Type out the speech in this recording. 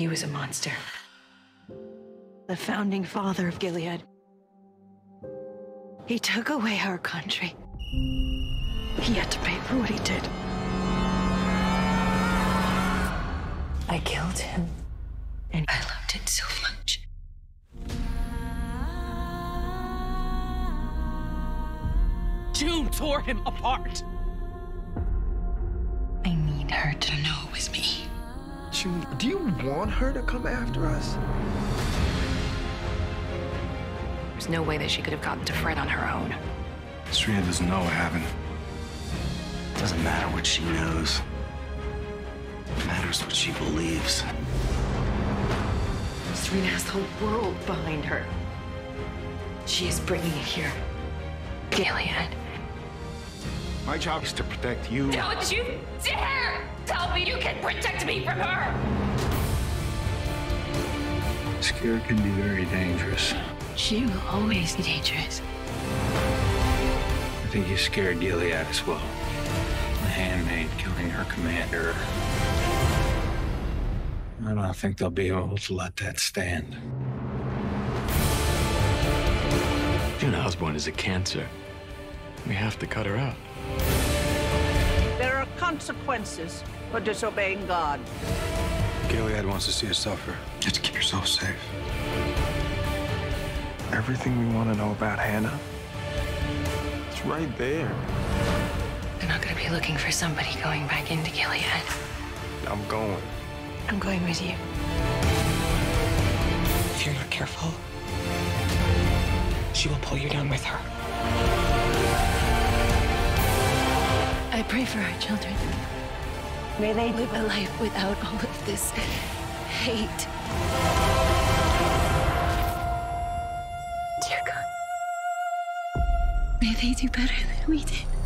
He was a monster. The founding father of Gilead. He took away our country. He had to pay for what he did. I killed him. And I loved it so much. June tore him apart. I need her to know it was me. June, do you want her to come after us? There's no way that she could have gotten to Fred on her own. Serena doesn't know what happened. Doesn't matter what she knows. It matters what she believes. Serena has the whole world behind her. She is bringing it here. Gilead. My job is to protect you. Don't you dare tell me you can protect me from her! Scared can be very dangerous. She will always be dangerous. I think you scared Gilead as well. The handmaid killing her commander. I don't think they'll be able to let that stand. June Osborne is a cancer. We have to cut her out. There are consequences for disobeying God. Gilead wants to see us suffer. Just keep yourself safe. Everything we want to know about Hannah, it's right there. I'm not gonna be looking for somebody going back into Gilead. I'm going. I'm going with you. If you're not careful, she will pull you down with her. I pray for our children. May they live a life without all of this hate. Dear God, may they do better than we did.